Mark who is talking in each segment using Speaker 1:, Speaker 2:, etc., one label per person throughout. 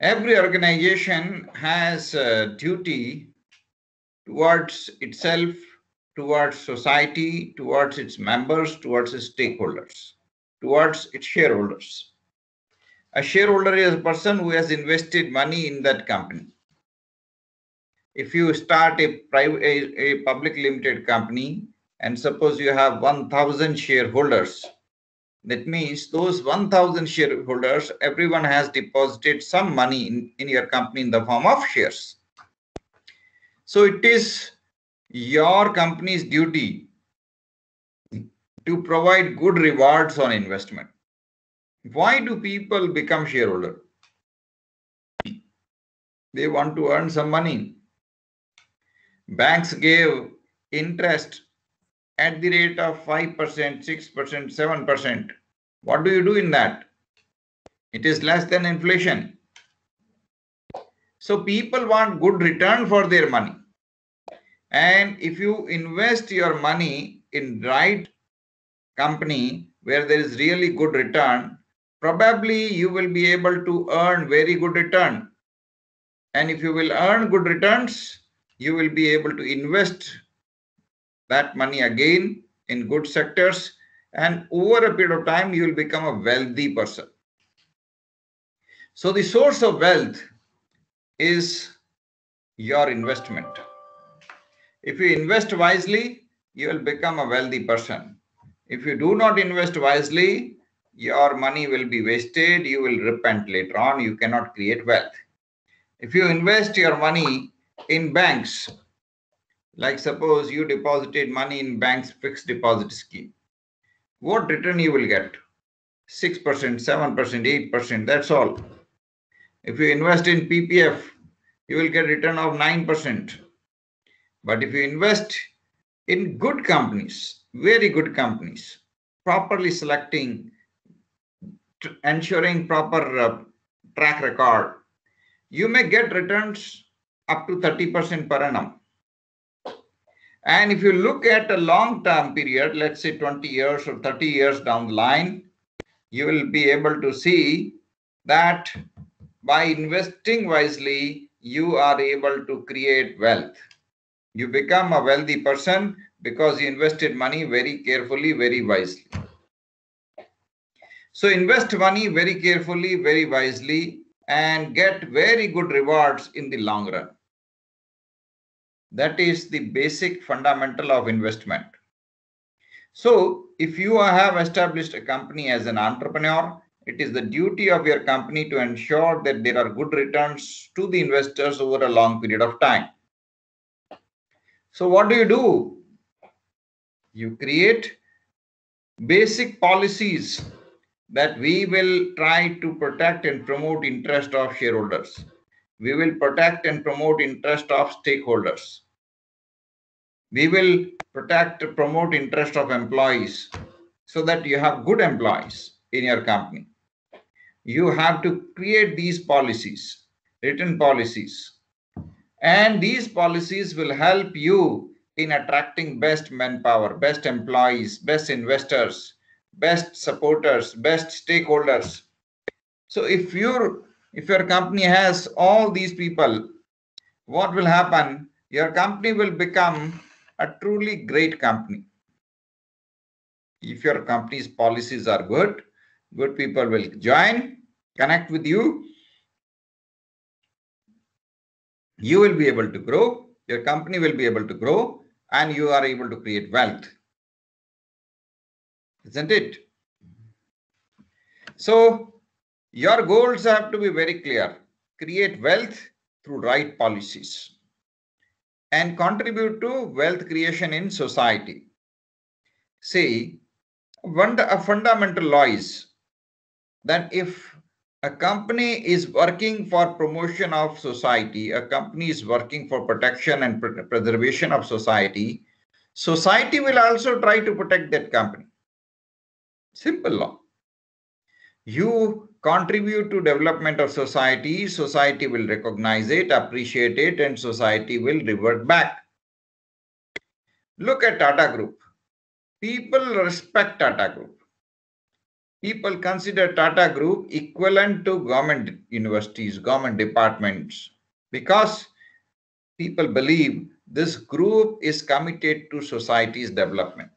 Speaker 1: Every organization has a duty towards itself, towards society, towards its members, towards its stakeholders, towards its shareholders. A shareholder is a person who has invested money in that company. If you start a private, a, a public limited company, and suppose you have 1000 shareholders, that means those 1000 shareholders, everyone has deposited some money in, in your company in the form of shares. So it is your company's duty to provide good rewards on investment. Why do people become shareholder? They want to earn some money. Banks gave interest at the rate of 5%, 6%, 7%. What do you do in that? It is less than inflation. So people want good return for their money. And if you invest your money in right company where there is really good return, probably you will be able to earn very good return. And if you will earn good returns, you will be able to invest that money again in good sectors and over a period of time you will become a wealthy person. So the source of wealth is your investment. If you invest wisely you will become a wealthy person. If you do not invest wisely your money will be wasted you will repent later on you cannot create wealth. If you invest your money in banks like suppose you deposited money in bank's fixed deposit scheme. What return you will get? 6%, 7%, 8%, that's all. If you invest in PPF, you will get return of 9%. But if you invest in good companies, very good companies, properly selecting, ensuring proper uh, track record, you may get returns up to 30% per annum. And if you look at a long term period, let's say 20 years or 30 years down the line, you will be able to see that by investing wisely, you are able to create wealth. You become a wealthy person because you invested money very carefully, very wisely. So invest money very carefully, very wisely, and get very good rewards in the long run. That is the basic fundamental of investment. So if you have established a company as an entrepreneur, it is the duty of your company to ensure that there are good returns to the investors over a long period of time. So what do you do? You create basic policies that we will try to protect and promote interest of shareholders. We will protect and promote interest of stakeholders we will protect promote interest of employees so that you have good employees in your company. You have to create these policies written policies. And these policies will help you in attracting best manpower best employees best investors best supporters best stakeholders. So if your if your company has all these people what will happen? Your company will become a truly great company. If your company's policies are good, good people will join, connect with you. You will be able to grow, your company will be able to grow, and you are able to create wealth. Isn't it? So, your goals have to be very clear. Create wealth through right policies and contribute to wealth creation in society. See, one a fundamental law is that if a company is working for promotion of society, a company is working for protection and preservation of society, society will also try to protect that company. Simple law. You contribute to development of society, society will recognize it, appreciate it, and society will revert back. Look at Tata Group. People respect Tata Group. people consider Tata Group equivalent to government universities, government departments, because people believe this group is committed to society's development.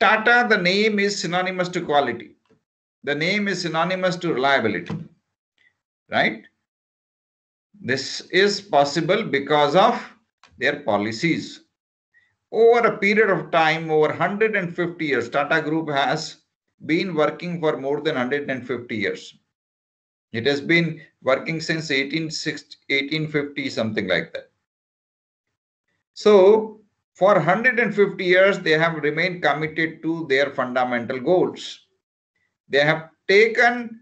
Speaker 1: Tata, the name is synonymous to quality. The name is synonymous to reliability, right? This is possible because of their policies. Over a period of time, over 150 years, Tata Group has been working for more than 150 years. It has been working since 1850, something like that. So, for 150 years, they have remained committed to their fundamental goals. They have taken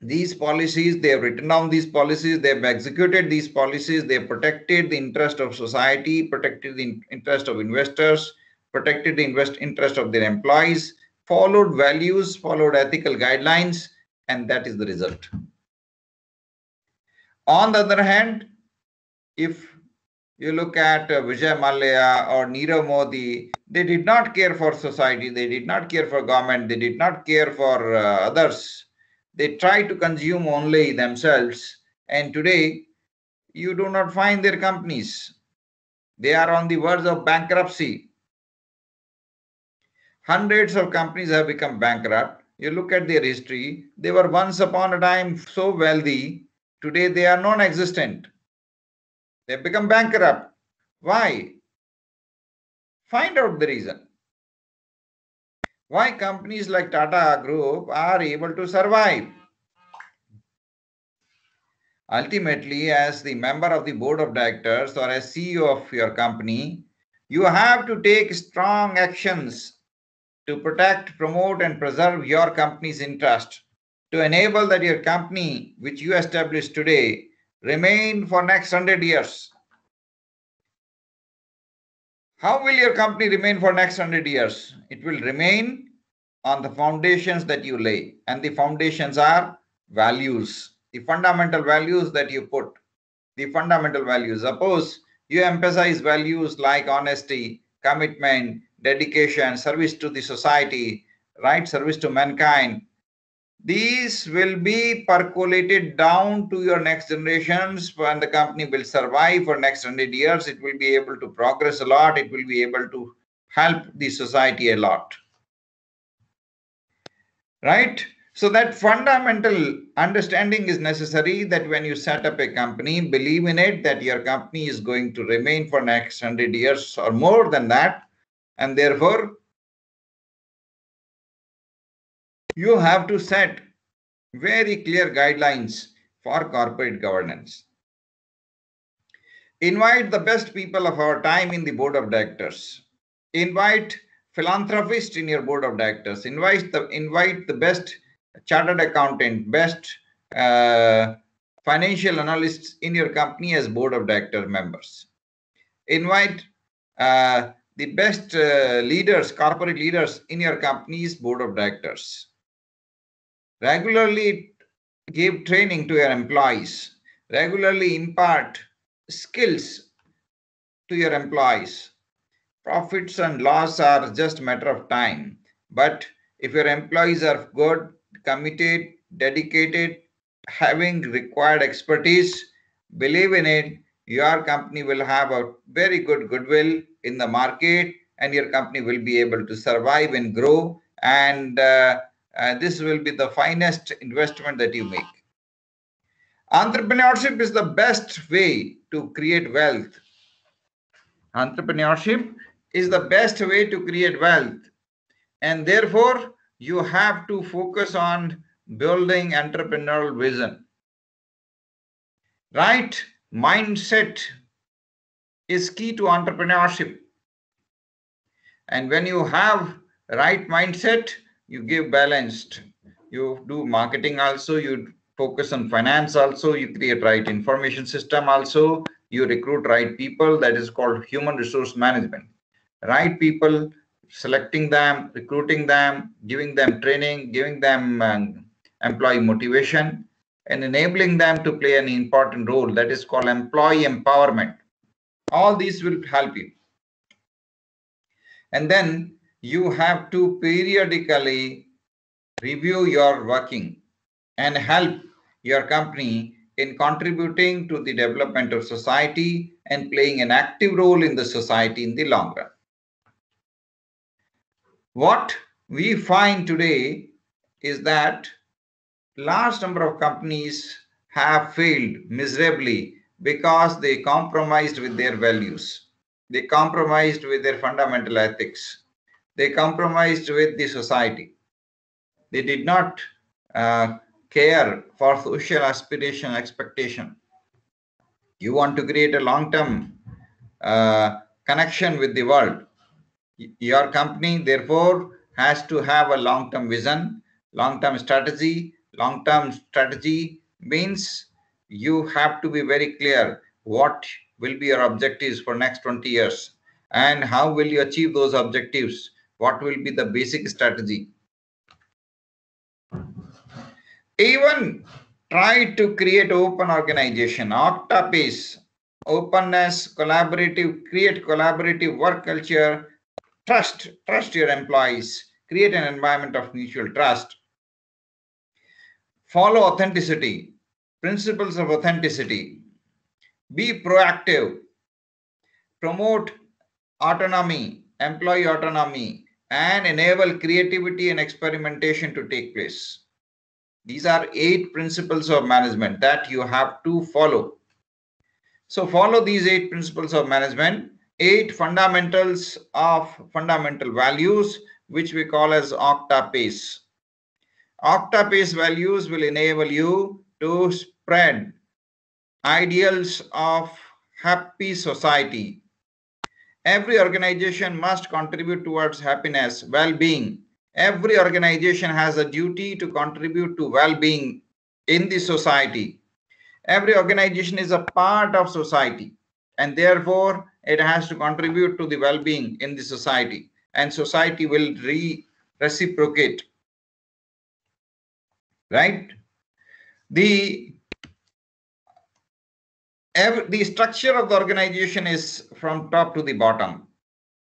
Speaker 1: these policies, they have written down these policies, they have executed these policies, they have protected the interest of society, protected the interest of investors, protected the invest interest of their employees, followed values, followed ethical guidelines, and that is the result. On the other hand, if you look at uh, Vijay Mallya or Nirav Modi, they did not care for society, they did not care for government, they did not care for uh, others. They try to consume only themselves. And today, you do not find their companies. They are on the verge of bankruptcy. Hundreds of companies have become bankrupt. You look at their history, they were once upon a time so wealthy. Today, they are non existent. They become bankrupt. Why? Find out the reason. Why companies like Tata Group are able to survive. Ultimately, as the member of the board of directors or as CEO of your company, you have to take strong actions to protect, promote, and preserve your company's interest to enable that your company, which you established today, remain for next 100 years. How will your company remain for next 100 years? It will remain on the foundations that you lay. And the foundations are values, the fundamental values that you put. The fundamental values. Suppose you emphasize values like honesty, commitment, dedication, service to the society, right? Service to mankind, these will be percolated down to your next generations when the company will survive for next 100 years. It will be able to progress a lot. It will be able to help the society a lot. Right? So that fundamental understanding is necessary that when you set up a company, believe in it that your company is going to remain for next 100 years or more than that. And therefore, you have to set very clear guidelines for corporate governance. Invite the best people of our time in the board of directors. Invite philanthropists in your board of directors. Invite the invite the best chartered accountant, best uh, financial analysts in your company as board of director members. Invite uh, the best uh, leaders, corporate leaders in your company's board of directors regularly give training to your employees, regularly impart skills to your employees. Profits and loss are just a matter of time. But if your employees are good, committed, dedicated, having required expertise, believe in it, your company will have a very good goodwill in the market and your company will be able to survive and grow and uh, uh, this will be the finest investment that you make. Entrepreneurship is the best way to create wealth. Entrepreneurship is the best way to create wealth. And therefore, you have to focus on building entrepreneurial vision. Right mindset is key to entrepreneurship. And when you have right mindset, you give balanced you do marketing also you focus on finance also you create right information system also you recruit right people that is called human resource management. Right people selecting them recruiting them giving them training giving them um, employee motivation and enabling them to play an important role that is called employee empowerment. All these will help you. And then you have to periodically review your working and help your company in contributing to the development of society and playing an active role in the society in the long run. What we find today is that large number of companies have failed miserably because they compromised with their values. They compromised with their fundamental ethics. They compromised with the society. They did not uh, care for social aspiration expectation. You want to create a long-term uh, connection with the world. Your company, therefore, has to have a long-term vision, long-term strategy. Long-term strategy means you have to be very clear what will be your objectives for next 20 years and how will you achieve those objectives what will be the basic strategy? Even try to create open organization octapace openness collaborative create collaborative work culture trust trust your employees create an environment of mutual trust. Follow authenticity principles of authenticity, be proactive, promote autonomy, employee autonomy, and enable creativity and experimentation to take place. These are eight principles of management that you have to follow. So follow these eight principles of management, eight fundamentals of fundamental values, which we call as OCTAPACE. OCTAPACE values will enable you to spread ideals of happy society. Every organization must contribute towards happiness, well-being. Every organization has a duty to contribute to well-being in the society. Every organization is a part of society and therefore it has to contribute to the well-being in the society and society will re reciprocate right the every, the structure of the organization is from top to the bottom.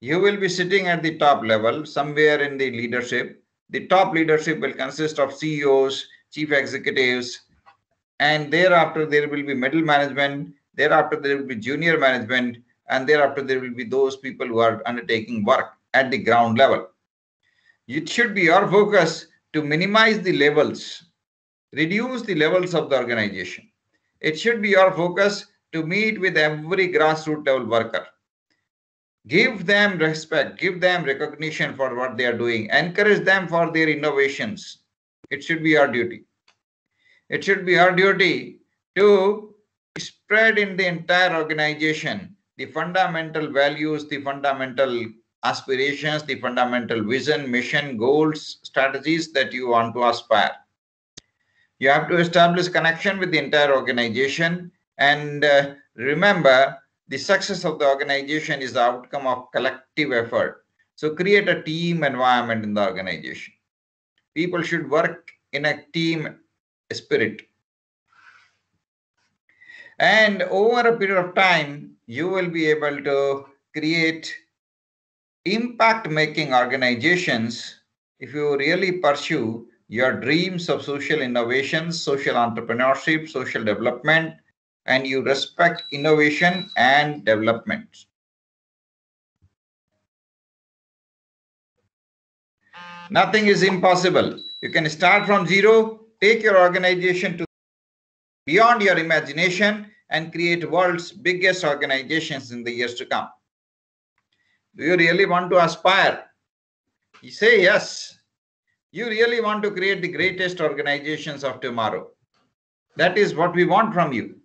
Speaker 1: You will be sitting at the top level, somewhere in the leadership. The top leadership will consist of CEOs, chief executives, and thereafter there will be middle management. Thereafter there will be junior management, and thereafter there will be those people who are undertaking work at the ground level. It should be your focus to minimize the levels, reduce the levels of the organization. It should be your focus to meet with every grassroots level worker. Give them respect, give them recognition for what they are doing, encourage them for their innovations. It should be our duty. It should be our duty to spread in the entire organization the fundamental values, the fundamental aspirations, the fundamental vision, mission, goals, strategies that you want to aspire. You have to establish connection with the entire organization and uh, remember, the success of the organization is the outcome of collective effort. So create a team environment in the organization. People should work in a team spirit. And over a period of time, you will be able to create impact making organizations if you really pursue your dreams of social innovation, social entrepreneurship, social development, and you respect innovation and development. Nothing is impossible. You can start from zero, take your organization to beyond your imagination and create world's biggest organizations in the years to come. Do you really want to aspire? You say yes. You really want to create the greatest organizations of tomorrow. That is what we want from you.